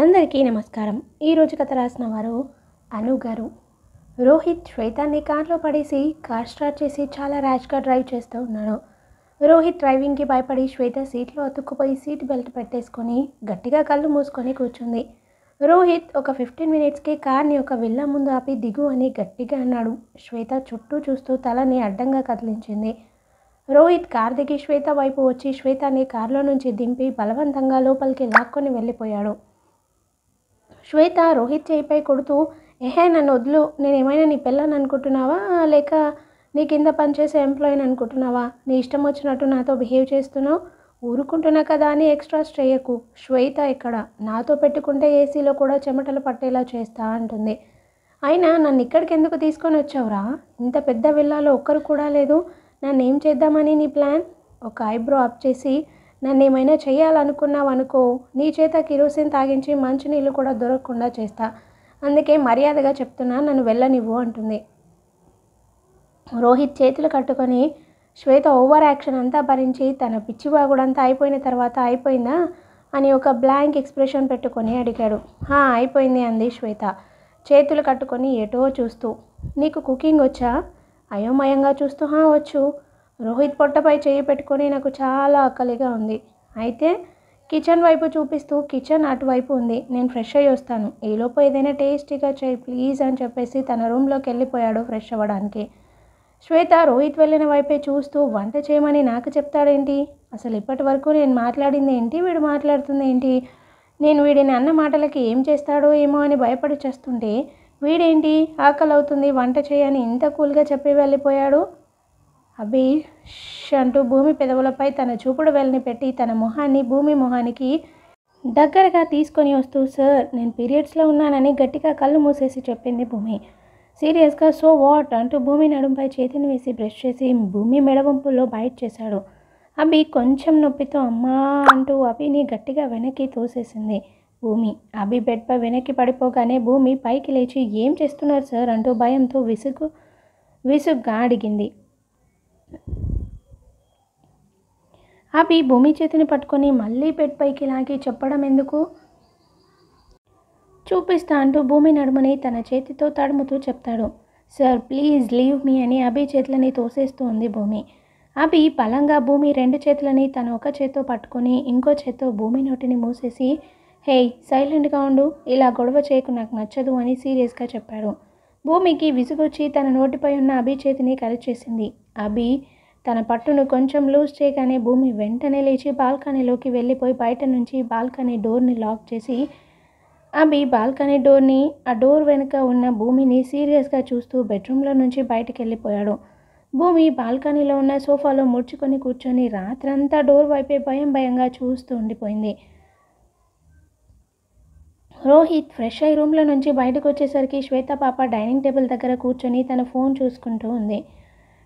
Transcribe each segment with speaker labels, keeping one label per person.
Speaker 1: అందరికీ నమస్కారం. ఈరోజు కథ రాసిన వారు అను గారు. రోహిత్ శ్వేతాన్ని కార్లో పడేసి కార్ స్టార్ట్ చేసి చాలా ర్యాష్గా డ్రైవ్ చేస్తూ ఉన్నాడు. రోహిత్ డ్రైవింగ్కి భయపడి శ్వేత సీట్లో అతుక్కుపోయి సీట్ బెల్ట్ పెట్టేసుకొని గట్టిగా కళ్ళు మూసుకొని కూర్చుంది. రోహిత్ ఒక ఫిఫ్టీన్ మినిట్స్కి కార్ని ఒక విల్ల ముందు ఆపి దిగు అని గట్టిగా అన్నాడు. శ్వేత చుట్టూ చూస్తూ తలని అడ్డంగా కదిలించింది. రోహిత్ కార్ దిగి శ్వేత వైపు వచ్చి శ్వేతని కారులో నుంచి దింపి బలవంతంగా లోపలికి లాక్కొని వెళ్ళిపోయాడు. శ్వేత రోహిత్ చేయిపై కొడుతూ ఏహే నన్ను వదులు. నేను ఏమైనా నీ పిల్లని అనుకుంటున్నావా? లేక నీ కింద పనిచేసే ఎంప్లాయీని అనుకుంటున్నావా? నీ ఇష్టం వచ్చినట్టు నాతో బిహేవ్ చేస్తున్నావు? ఊరుకుంటున్నా కదా అని ఎక్స్ట్రా చేయకు. శ్వేత ఇక్కడ నాతో పెట్టుకుంటే ఏసీలో కూడా చెమటలు పట్టేలా చేస్తా అంటుంది. అయినా నన్ను ఇక్కడికి ఎందుకు తీసుకొని వచ్చావురా? ఇంత పెద్ద విల్లాలో ఒక్కరు కూడా లేదు. నన్ను ఏం చేద్దామని నీ ప్లాన్? ఒక ఐబ్రో అప్ చేసి నన్ను ఏమైనా చేయాలనుకున్నావు అనుకో నీ చేత కిరోసిన్ తాగించి మంచినీళ్ళు కూడా దొరకకుండా చేస్తా. అందుకే మర్యాదగా చెప్తున్నా నన్ను వెళ్ళనివ్వు అంటుంది. రోహిత్ చేతులు కట్టుకొని శ్వేత ఓవర్ యాక్షన్ అంతా భరించి తన పిచ్చివాగుడంతా అయిపోయిన తర్వాత అయిపోయిందా అని ఒక బ్లాంక్ ఎక్స్ప్రెషన్ పెట్టుకొని అడిగాడు. "హా, అయిపోయింది అంది శ్వేత. చేతులు కట్టుకొని ఎటో చూస్తూ నీకు కుకింగ్ వచ్చా? అయోమయంగా చూస్తూ "హా, వచ్చు. రోహిత్ పొట్టపై చేయి పెట్టుకొని నాకు చాలా ఆకలిగా ఉంది. అయితే కిచెన్ వైపు చూపిస్తూ కిచెన్ అటువైపు ఉంది. నేను ఫ్రెష్ అయ్యి వస్తాను. ఈలోపు ఏదైనా టేస్టీగా చేయి ప్లీజ్ అని చెప్పేసి తన రూమ్లోకి వెళ్ళిపోయాడు ఫ్రెష్ అవ్వడానికి. శ్వేత రోహిత్ వెళ్ళిన వైపే చూస్తూ వంట చేయమని నాకు చెప్తాడేంటి? అసలు ఇప్పటి వరకు నేను మాట్లాడింది ఏంటి? వీడు మాట్లాడుతుంది ఏంటి? నేను వీడిని అన్న మాటలకి ఏం చేస్తాడో ఏమో అని భయపడి చేస్తుంటే వీడేంటి? ఆకలి అవుతుంది వంట చేయని ఇంత కూల్గా చెప్పి వెళ్ళిపోయాడు. అభిష్ అంటూ భూమి పెదవులపై తన చూపుడు వెళ్ళని పెట్టి తన మొహాన్ని భూమి మొహానికి దగ్గరగా తీసుకొని వస్తూ సార్ నేను పీరియడ్స్లో ఉన్నానని గట్టిగా కళ్ళు మూసేసి చెప్పింది భూమి. సీరియస్గా సో వాట్? అంటూ భూమి నడుంపై చేతిని వేసి బ్రష్ చేసి భూమి మెడవంపుల్లో బైట్ చేశాడు. అభి కొంచెం నొప్పితో అమ్మా అంటూ అభిని గట్టిగా వెనక్కి తోసేసింది భూమి. అభి బెడ్పై వెనక్కి పడిపోగానే భూమి పైకి లేచి ఏం చేస్తున్నారు సార్? అంటూ భయంతో విసుగు విసుగ్గా అడిగింది. అభి భూమి చేతిని పట్టుకొని మళ్ళీ బెడ్ పైకి లాగి చెప్పడం ఎందుకు? చూపిస్తా అంటూ భూమి నడుమని తన చేతితో తడుముతూ చెప్తాడు. సార్ ప్లీజ్ లీవ్ మీ అని అభి చేతులని తోసేస్తూ ఉంది భూమి. అభి బలంగా భూమి రెండు చేతులని తన ఒక చేత్తో పట్టుకొని ఇంకో చేత్తో భూమి నోటిని మూసేసి హే సైలెంట్గా ఉండు. ఇలా గొడవ చేయకు నాకు నచ్చదు అని సీరియస్గా చెప్పాడు. భూమికి విసుగొచ్చి తన నోటిపై ఉన్న అభి చేతిని కరెక్ట్ చేసింది అభి తన పట్టును కొంచెం లూజ్ చేయగానే భూమి వెంటనే లేచి బాల్కనీలోకి వెళ్ళిపోయి బయట నుంచి బాల్కనీ డోర్ని లాక్ చేసి అభి బాల్కనీ డోర్ని ఆ డోర్ వెనుక ఉన్న భూమిని సీరియస్గా చూస్తూ బెడ్రూమ్లో నుంచి బయటకు వెళ్ళిపోయాడు. భూమి బాల్కనీలో ఉన్న సోఫాలో ముడుచుకొని కూర్చొని రాత్రంతా డోర్ వైపే భయం భయంగా చూస్తూ ఉండిపోయింది. రోహిత్ ఫ్రెష్ అయ్యి రూమ్లో నుంచి బయటకు వచ్చేసరికి శ్వేత పాప డైనింగ్ టేబుల్ దగ్గర కూర్చొని తన ఫోన్ చూసుకుంటూ ఉంది.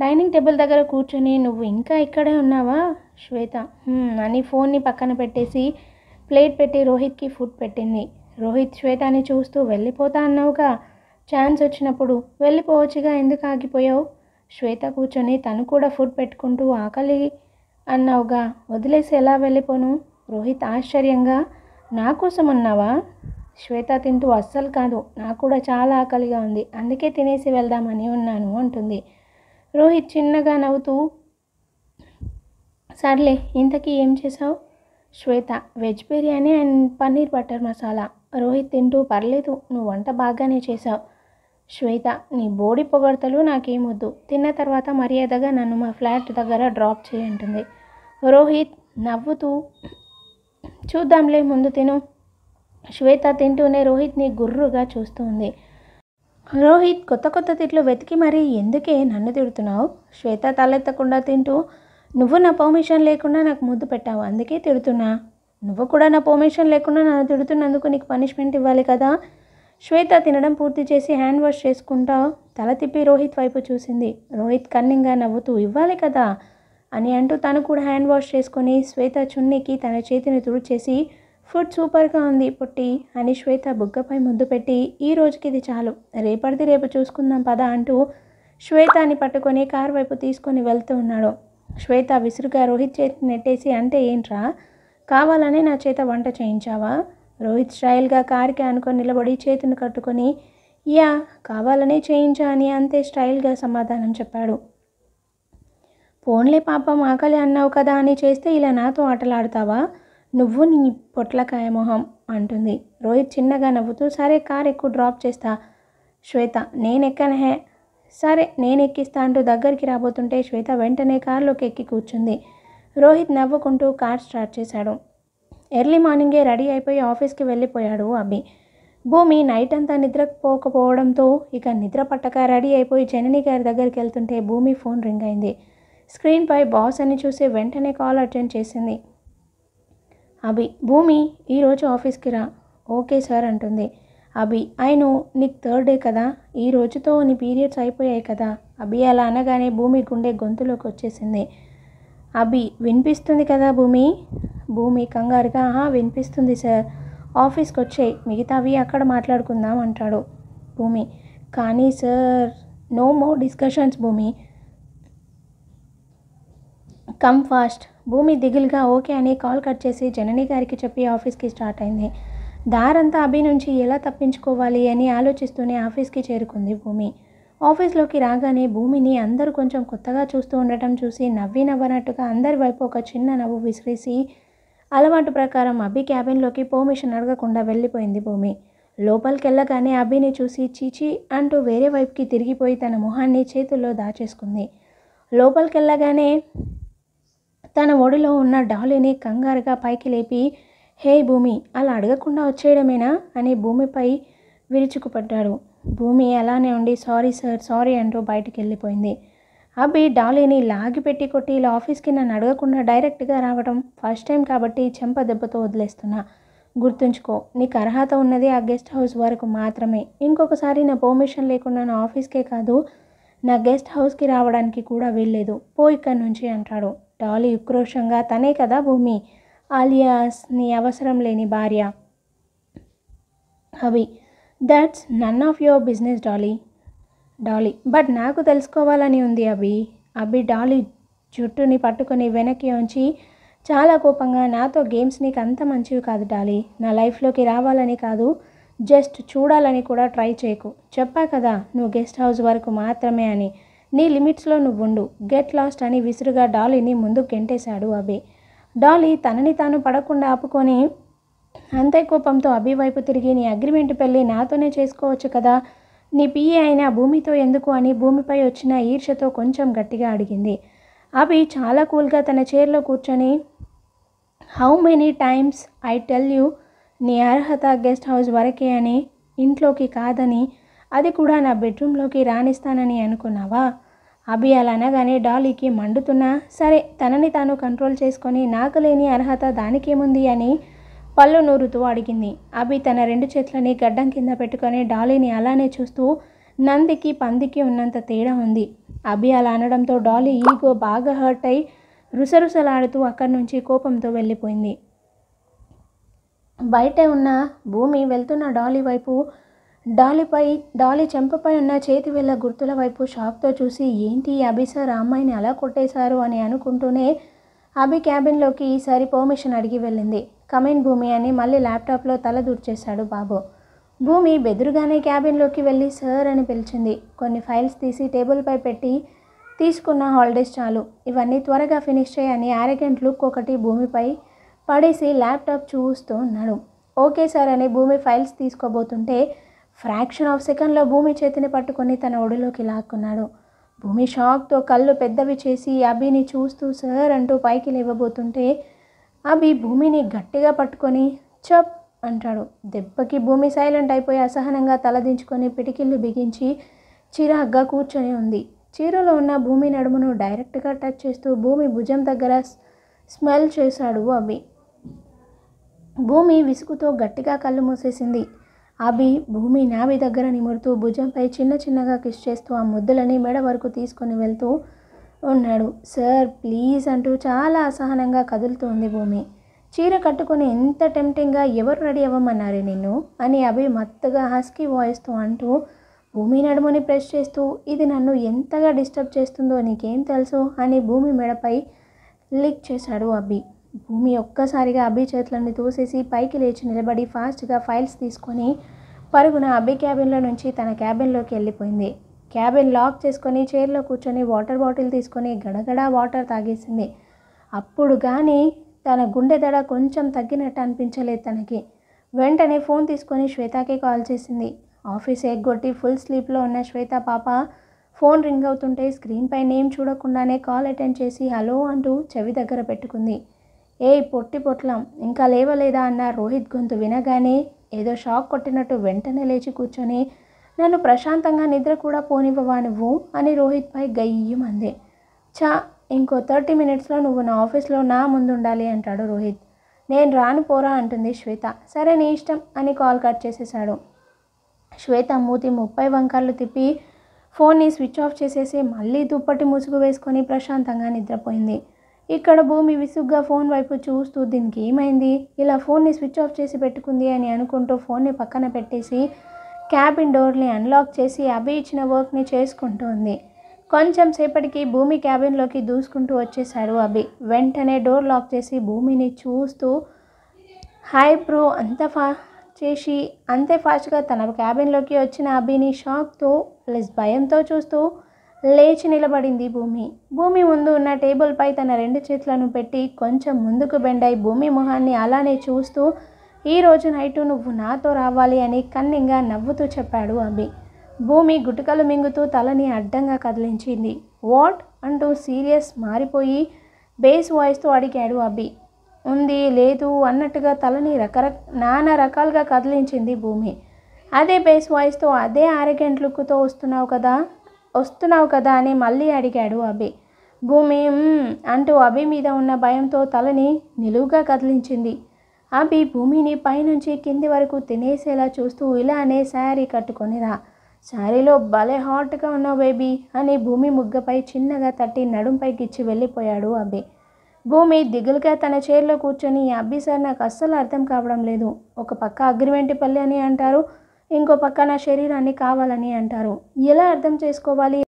Speaker 1: డైనింగ్ టేబుల్ దగ్గర కూర్చొని నువ్వు ఇంకా ఇక్కడే ఉన్నావా? శ్వేత అని ఫోన్ని పక్కన పెట్టేసి ప్లేట్ పెట్టి రోహిత్కి ఫుడ్ పెట్టింది. రోహిత్ శ్వేతాని చూస్తూ వెళ్ళిపోతా అన్నావుగా? ఛాన్స్ వచ్చినప్పుడు వెళ్ళిపోవచ్చుగా ఎందుకు ఆగిపోయావు? శ్వేత కూర్చొని తను కూడా ఫుడ్ పెట్టుకుంటూ ఆకలి అన్నావుగా? వదిలేసి ఎలా వెళ్ళిపోను? రోహిత్ ఆశ్చర్యంగా నా కోసం అన్నావా? శ్వేత తింటూ అస్సలు కాదు నాకు కూడా చాలా ఆకలిగా ఉంది అందుకే తినేసి వెళ్దామని ఉన్నాను అంటుంది. రోహిత్ చిన్నగా నవ్వుతూ సర్లే ఇంతకీ ఏం చేసావు Shweta veg biryani and paneer butter masala. Rohit తింటూ పర్లేదు నువ్వు వంట బాగానే చేసావు శ్వేత నీ బోడి పొగడతలు నాకేమొద్దు తిన్న తర్వాత మర్యాదగా నన్ను మా ఫ్లాట్ దగ్గర డ్రాప్ చేయంటుంది రోహిత్ నవ్వుతూ చూద్దాంలే ముందు తిను. శ్వేత తింటూనే రోహిత్ని గుర్రుగా చూస్తుంది రోహిత్ కొత్త కొత్త తిట్లు వెతికి మరీ ఎందుకే నన్ను తిడుతున్నావు? శ్వేత తలెత్తకుండా తింటూ నువ్వు నా పర్మిషన్ లేకుండా నాకు ముద్దు పెట్టావు అందుకే తిడుతున్నా. నువ్వు కూడా నా పర్మిషన్ లేకుండా నన్ను తిడుతున్నందుకు నీకు పనిష్మెంట్ ఇవ్వాలి కదా శ్వేత తినడం పూర్తి చేసి హ్యాండ్ వాష్ చేసుకుంటా తల తిప్పి రోహిత్ వైపు చూసింది. రోహిత్ కన్నింగా నవ్వుతూ ఇవ్వాలి కదా అని అంటూ తను కూడా హ్యాండ్ వాష్ చేసుకొని శ్వేత చున్నీకి తన చేతిని తుడిచేసి ఫుడ్ సూపర్గా ఉంది పొట్టి. అని శ్వేత బుగ్గపై ముద్దు పెట్టి ఈ రోజుకి ఇది చాలు. రేపటిది రేపు చూసుకుందాం పద అంటూ శ్వేతాని పట్టుకొని కార్ వైపు తీసుకొని వెళ్తూ ఉన్నాడు. శ్వేత విసురుగా రోహిత్ చేతిని నెట్టేసి అంటే ఏంట్రా? కావాలని నా చేత వంట చేయించావా? రోహిత్ స్టైల్గా కారుకి అనుకొని నిలబడి చేతిని కట్టుకొని యా కావాలనే చేయించా అని అంతే స్టైల్గా సమాధానం చెప్పాడు. ఫోన్లే పాపం ఆకలి అన్నావు కదా అని చేస్తే ఇలా నాతో ఆటలాడతావా? నువ్వు నీ పొట్లకాయ మొహం అంటుంది. రోహిత్ చిన్నగా నవ్వుతూ సరే కార్ ఎక్కువ డ్రాప్ చేస్తా. శ్వేత నేను ఎక్కనహే సరే నేను ఎక్కిస్తా అంటూ దగ్గరికి రాబోతుంటే శ్వేత వెంటనే కారులోకి ఎక్కి కూర్చుంది. రోహిత్ నవ్వుకుంటూ కార్ స్టార్ట్ చేశాడు. ఎర్లీ మార్నింగే రెడీ అయిపోయి ఆఫీస్కి వెళ్ళిపోయాడు అభి. భూమి నైట్ అంతా నిద్రపోకపోవడంతో ఇక నిద్ర పట్టక రెడీ అయిపోయి జనని గారి దగ్గరికి వెళ్తుంటే భూమి ఫోన్ రింగ్ అయింది. స్క్రీన్పై బాస్ అని చూసి వెంటనే కాల్ అటెండ్ చేసింది. అభి భూమి ఈరోజు ఆఫీస్కి రా. ఓకే సార్ అంటుంది. అభి అయిను నీకు థర్డ్ డే కదా. ఈ రోజుతో నీ పీరియడ్స్ అయిపోయాయి కదా. అభి అలా అనగానే భూమి గుండె గొంతులోకి వచ్చేసింది. అభి వినిపిస్తుంది కదా భూమి? భూమి కంగారుగా "ఆహా, వినిపిస్తుంది సార్. ఆఫీస్కి వచ్చాయి మిగతావి అక్కడ మాట్లాడుకుందాం అంటాడు భూమి. కానీ sir no more discussions Bhoomi. Come fast Bhoomi దిగులుగా ఓకే అని కాల్ కట్ చేసి జనని గారికి చెప్పి ఆఫీస్కి స్టార్ట్ అయింది. దారంతా అభి నుంచి ఎలా తప్పించుకోవాలి అని ఆలోచిస్తూనే ఆఫీస్కి చేరుకుంది భూమి. ఆఫీస్లోకి రాగానే భూమిని అందరూ కొంచెం కొత్తగా చూస్తూ ఉండటం చూసి నవ్వి నవ్వనట్టుగా అందరి వైపు ఒక చిన్న నవ్వు విసిరేసి అలవాటు ప్రకారం అభి క్యాబిన్లోకి పర్మిషన్ అడగకుండా వెళ్ళిపోయింది భూమి. లోపలికి వెళ్ళగానే అభిని చూసి చీచి అంటూ వేరే వైపుకి తిరిగిపోయి తన మొహాన్ని చేతుల్లో దాచేసుకుంది. లోపలికి వెళ్ళగానే తన ఒడిలో ఉన్న డాలీని కంగారుగా పైకి లేపి హే భూమి అలా అడగకుండా వచ్చేయడమేనా? అని భూమిపై విరుచుకుపడ్డాడు. భూమి అలానే ఉండి సారీ సార్ సారీ అంటూ బయటికి వెళ్ళిపోయింది అభి డాలీని లాగిపెట్టి కొట్టి ఇలా ఆఫీస్కి నన్ను అడగకుండా డైరెక్ట్గా రావడం ఫస్ట్ టైం కాబట్టి చెంప దెబ్బతో వదిలేస్తున్నా. గుర్తుంచుకో నీకు అర్హత ఉన్నది ఆ గెస్ట్ హౌస్ వరకు మాత్రమే. ఇంకొకసారి నా పర్మిషన్ లేకుండా నా ఆఫీస్కే కాదు నా గెస్ట్ హౌస్కి రావడానికి కూడా వీల్లేదు. పో ఇక్కడి నుంచి అంటాడు. డాలీ ఉక్రోషంగా తనే కదా భూమి? ఆలియాస్ నీ అవసరం లేని భార్య. అవి that's none of your business Dolly. Dolly but నాకు తెలుసుకోవాలని ఉంది అభి. అభి డాలీ జుట్టుని పట్టుకొని వెనక్కి ఉంచి చాలా కోపంగా నాతో గేమ్స్ నీకు అంత మంచివి కాదు డాలీ. నా లైఫ్లోకి రావాలని కాదు. జస్ట్ చూడాలని కూడా ట్రై చేయకు. చెప్పా కదా నువ్వు గెస్ట్ హౌస్ వరకు మాత్రమే అని. నీ లిమిట్స్లో నువ్వుండు. గెట్ లాస్ట్ అని విసురుగా డాలీని ముందు గెంటేశాడు అభి. డాలీ తనని తాను పడకుండా ఆపుకొని అంతే కోపంతో అభి వైపు తిరిగి నీ అగ్రిమెంట్ పెళ్ళి నాతోనే చేసుకోవచ్చు కదా? నీ పిఏ అయిన భూమితో ఎందుకు అని భూమిపై వచ్చిన ఈర్షతో కొంచెం గట్టిగా అడిగింది. అభి చాలా కూల్గా తన చైర్లో కూర్చొని how many times I tell you నీ అర్హత గెస్ట్ హౌస్ వరకే అని ఇంట్లోకి కాదని అది కూడా నా బెడ్రూమ్లోకి రాణిస్తానని అనుకున్నావా? అభి అలా అనగానే డాలీకి మండుతున్నా సరే తనని తాను కంట్రోల్ చేసుకొని నాకు లేని అర్హత దానికేముంది అని పళ్ళు నూరుతూ అడిగింది. అభి తన రెండు చేతులని గడ్డం కింద పెట్టుకొని డాలీని అలానే చూస్తూ నందికి పందికి ఉన్నంత తేడా ఉంది. అభి అలా అనడంతో డాలీ ఈగో బాగా హర్ట్ అయి రుసరుసలాడుతూ అక్కడి నుంచి కోపంతో వెళ్ళిపోయింది. బయటే ఉన్న భూమి వెళ్తున్న డాలీ వైపు డాలీపై డాలీ చెంపపై ఉన్న చేతి వేళ్ళ గుర్తుల వైపు షాక్తో చూసి ఏంటి అభి సార్? అమ్మాయిని అలా కొట్టేశారు అని అనుకుంటూనే అభి క్యాబిన్లోకి ఈసారి పర్మిషన్ అడిగి వెళ్ళింది. కమెంట్ భూమి అని మళ్ళీ ల్యాప్టాప్లో తల దూర్చేశాడు బాబు. భూమి బెదురుగానే క్యాబిన్లోకి వెళ్ళి సార్ అని పిలిచింది. కొన్ని ఫైల్స్ తీసి టేబుల్పై పెట్టి తీసుకున్న హాలిడేస్ చాలు. ఇవన్నీ త్వరగా ఫినిష్ చేయని యారగెంట్ లుక్ ఒకటి భూమిపై పడేసి ల్యాప్టాప్ చూస్తూ ఉన్నాడు. ఓకే సార్ అని భూమి ఫైల్స్ తీసుకోబోతుంటే ఫ్రాక్షన్ ఆఫ్ సెకండ్లో భూమి చేతిని పట్టుకొని తన ఒడిలోకి లాక్కున్నాడు. భూమి షాక్తో కళ్ళు పెద్దవి చేసి అభిని చూస్తూ సార్ అంటూ పైకి లేవబోతుంటే అభి భూమిని గట్టిగా పట్టుకొని చప్ అంటాడు. దెబ్బకి భూమి సైలెంట్ అయిపోయి అసహనంగా తలదించుకొని పిటికిళ్ళు బిగించి చిరాగ్గా కూర్చొని ఉంది. చీరలో ఉన్న భూమి నడుమును డైరెక్ట్గా టచ్ చేస్తూ భూమి భుజం దగ్గర స్మెల్ చేశాడు అభి. భూమి విసుగుతో గట్టిగా కళ్ళు మూసేసింది. అభి భూమి నాభి దగ్గర నిమురుతూ భుజంపై చిన్న చిన్నగా కిస్ చేస్తూ ఆ ముద్దులని మెడ వరకు తీసుకొని వెళ్తూ ఉన్నాడు. సార్ ప్లీజ్ అంటూ చాలా అసహనంగా కదులుతూ ఉంది భూమి. చీర కట్టుకుని ఎంత టెంప్టింగ్గా ఎవరు రెడీ అవ్వమన్నారు నిన్ను? అని అభి మత్తుగా హస్కీ వాయిస్తో అంటూ భూమి నడుముని ప్రెస్ చేస్తూ ఇది నన్ను ఎంతగా డిస్టర్బ్ చేస్తుందో నీకేం తెలుసు? అని భూమి మెడపై లిక్ చేశాడు అభి. భూమి ఒక్కసారిగా అభి చేతులను తోసేసి పైకి లేచి నిలబడి ఫాస్ట్గా ఫైల్స్ తీసుకొని పరుగున అభి క్యాబిన్లో నుంచి తన క్యాబిన్లోకి వెళ్ళిపోయింది. క్యాబిన్ లాక్ చేసుకొని చైర్లో కూర్చొని వాటర్ బాటిల్ తీసుకొని గడగడ వాటర్ తాగేసింది. అప్పుడు కానీ తన గుండె దడ కొంచెం తగ్గినట్టు అనిపించలేదు తనకి. వెంటనే ఫోన్ తీసుకొని శ్వేతకి కాల్ చేసింది. ఆఫీస్ ఎగ్గొట్టి ఫుల్ స్లీప్లో ఉన్న శ్వేత పాప ఫోన్ రింగ్ అవుతుంటే స్క్రీన్పై నేమ్ చూడకుండానే కాల్ అటెండ్ చేసి హలో అంటూ చెవి దగ్గర పెట్టుకుంది. ఏయ్ పొట్టి పొట్లం ఇంకా లేవలేదా అన్న రోహిత్ గొంతు వినగానే ఏదో షాక్ కొట్టినట్టు వెంటనే లేచి కూర్చొని నన్ను ప్రశాంతంగా నిద్ర కూడా పోనివ్వవా నువ్వు? అని రోహిత్పై గయ్యమంది చా ఇంకో థర్టీ మినిట్స్లో నువ్వు నా ఆఫీస్లో నా ముందు ఉండాలి అంటాడు రోహిత్. నేను రాను పోరా అంటుంది శ్వేత. సరే నీ ఇష్టం అని కాల్ కట్ చేసేశాడు. శ్వేత మూతి ముప్పై వంకర్లు తిప్పి ఫోన్ని స్విచ్ ఆఫ్ చేసేసి మళ్ళీ దుప్పటి ముసుగు వేసుకొని ప్రశాంతంగా నిద్రపోయింది. ఇక్కడ భూమి విసుగ్గా ఫోన్ వైపు చూస్తూ దీనికి ఏమైంది? ఇలా ఫోన్ని స్విచ్ ఆఫ్ చేసి పెట్టుకుంది అని అనుకుంటూ ఫోన్ని పక్కన పెట్టేసి క్యాబిన్ డోర్ని అన్లాక్ చేసి అభి ఇచ్చిన వర్క్ని చేసుకుంటూ ఉంది కొంచెం సేపటికి భూమి క్యాబిన్లోకి దూసుకుంటూ వచ్చేసాడు అభి. వెంటనే డోర్ లాక్ చేసి భూమిని చూస్తూ హాయ్ బ్రో అంత ఫా చేసి అంతే ఫాస్ట్గా తన క్యాబిన్లోకి వచ్చిన అభిని షాక్తో ప్లస్ భయంతో చూస్తూ లేచి నిలబడింది భూమి. భూమి ముందు ఉన్న టేబుల్పై తన రెండు చేతులను పెట్టి కొంచెం ముందుకు బెండై భూమి మొహాన్ని అలానే చూస్తూ ఈ రోజు నైటు నువ్వు నాతో రావాలి అని కన్నింగా నవ్వుతూ చెప్పాడు అభి. భూమి గుటకలు మింగుతూ తలని అడ్డంగా కదిలించింది. వాట్? అంటూ సీరియస్ మారిపోయి బేస్ వాయిస్తో అడిగాడు అభి. ఉంది లేదు అన్నట్టుగా తలని రకరక నానా రకాలుగా కదిలించింది భూమి. అదే బేస్ వాయిస్తో అదే ఆరగెంట్ లుక్తో వస్తున్నావు కదా? వస్తున్నావు కదా అని మళ్ళీ అడిగాడు అభి. భూమి అంటూ అభి మీద ఉన్న భయంతో తలని నిలువుగా కదిలించింది. అభి భూమిని పైనుంచి కింది వరకు తినేసేలా చూస్తూ ఇలానే శారీ కట్టుకొని రా. శారీలో భలే హాట్గా ఉన్నావు బేబీ అని భూమి ముగ్గపై చిన్నగా తట్టి నడుంపైకిచ్చి వెళ్ళిపోయాడు అభి. భూమి దిగులుగా తన చైర్లో కూర్చొని "ఈ అబ్బి సార్ నాకు అస్సలు అర్థం కావడం లేదు. ఒక పక్క అగ్రిమెంట్ పల్లి అని అంటారు ఇంకో పక్క నా శరీరాన్ని కావాలని అంటారు. ఎలా అర్థం చేసుకోవాలి?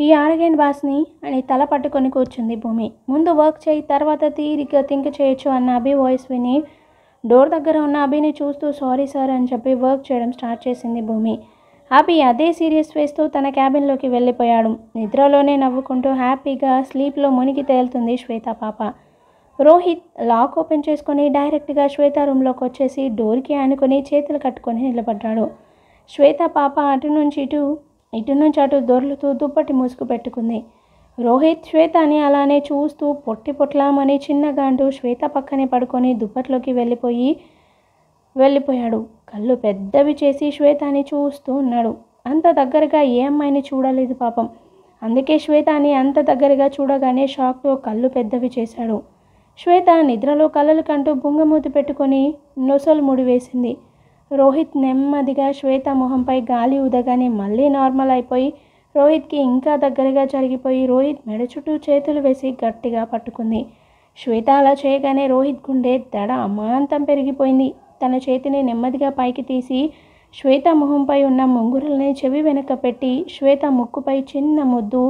Speaker 1: ఈ ఆరగేన్ బాస్ని అని తల పట్టుకొని కూర్చుంది భూమి. ముందు వర్క్ చేయి తర్వాత తీరిక థింక్ చేయొచ్చు అన్న అభి వాయిస్ విని డోర్ దగ్గర ఉన్న అభిని చూస్తూ సారీ సార్ అని చెప్పి వర్క్ చేయడం స్టార్ట్ చేసింది భూమి. అభి అదే సీరియస్ ఫేస్తో తన క్యాబిన్లోకి వెళ్ళిపోయాడు. నిద్రలోనే నవ్వుకుంటూ హ్యాపీగా స్లీప్లో మునిగి తేలుతుంది శ్వేత పాప. రోహిత్ లాక్ ఓపెన్ చేసుకొని డైరెక్ట్గా శ్వేత రూమ్లోకి వచ్చేసి డోర్కి ఆనుకొని చేతులు కట్టుకొని నిలబడ్డాడు. శ్వేత పాప అటు నుంచి ఇటు ఇటు నుంచి అటు దొర్లుతూ దుప్పటి మూసుకు పెట్టుకుంది. రోహిత్ శ్వేతని అలానే చూస్తూ పొట్టి పొట్లామని చిన్నగాండు శ్వేత పక్కనే పడుకొని దుప్పట్లోకి వెళ్ళిపోయి వెళ్ళిపోయాడు. కళ్ళు పెద్దవి చేసి శ్వేతాని చూస్తూ ఉన్నాడు. అంత దగ్గరగా ఏ అమ్మాయిని చూడలేదు పాపం. అందుకే శ్వేతాని అంత దగ్గరగా చూడగానే షాక్తో కళ్ళు పెద్దవి చేశాడు. శ్వేత నిద్రలో కళ్ళలు కంటూ బుంగమూతి పెట్టుకొని నొసలు ముడివేసింది రోహిత్ నెమ్మదిగా శ్వేత మొహంపై గాలి ఊదగానే మళ్ళీ నార్మల్ అయిపోయి రోహిత్కి ఇంకా దగ్గరగా జరిగిపోయి రోహిత్ మెడ చుట్టూ చేతులు వేసి గట్టిగా పట్టుకుంది. శ్వేత అలా చేయగానే రోహిత్ గుండె దడ అమాంతం పెరిగిపోయింది. తన చేతిని నెమ్మదిగా పైకి తీసి శ్వేత మొహంపై ఉన్న ముంగురుల్ని చెవి వెనక పెట్టి శ్వేత ముక్కుపై చిన్న ముద్దు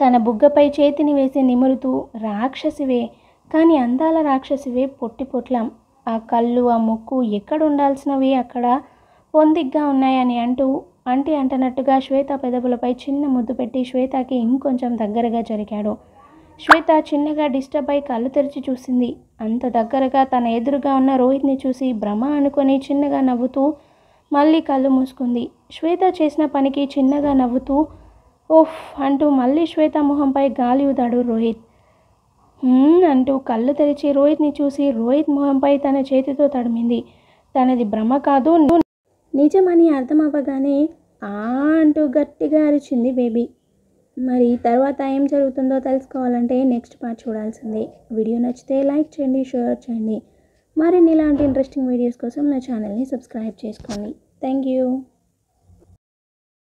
Speaker 1: తన బుగ్గపై చేతిని వేసి నిమురుతూ రాక్షసివే కానీ అందాల రాక్షసివే పొట్టి పొట్లం. ఆ కళ్ళు ఆ ముక్కు ఎక్కడ ఉండాల్సినవి అక్కడ? పొందిగ్గా ఉన్నాయని అంటూ అంటి అంటనట్టుగా శ్వేత పెదవులపై చిన్న ముద్దు పెట్టి శ్వేతకి ఇంకొంచెం దగ్గరగా జరిగాడు. శ్వేత చిన్నగా డిస్టర్బ్ అయి కళ్ళు తెరిచి చూసింది. అంత దగ్గరగా తన ఎదురుగా ఉన్న రోహిత్ని చూసి భ్రమ అనుకొని చిన్నగా నవ్వుతూ మళ్ళీ కళ్ళు మూసుకుంది. శ్వేత చేసిన పనికి చిన్నగా నవ్వుతూ ఓఫ్ అంటూ మళ్ళీ శ్వేత మొహంపై గాలి ఊదాడు రోహిత్. అంటూ కళ్ళు తెరిచి రోహిత్ని చూసి రోహిత్ మొహంపై తన చేతితో తడిమింది. తనది భ్రమ కాదు. నిజమని అర్థం అవ్వగానే ఆ అంటూ గట్టిగా అరిచింది బేబీ. మరి తర్వాత ఏం జరుగుతుందో తెలుసుకోవాలంటే నెక్స్ట్ పార్ట్ చూడాల్సిందే. వీడియో నచ్చితే లైక్ చేయండి షేర్ చేయండి. మరిన్ని ఇలాంటి ఇంట్రెస్టింగ్ వీడియోస్ కోసం నా ఛానల్ని సబ్స్క్రైబ్ చేసుకోండి. Thank you.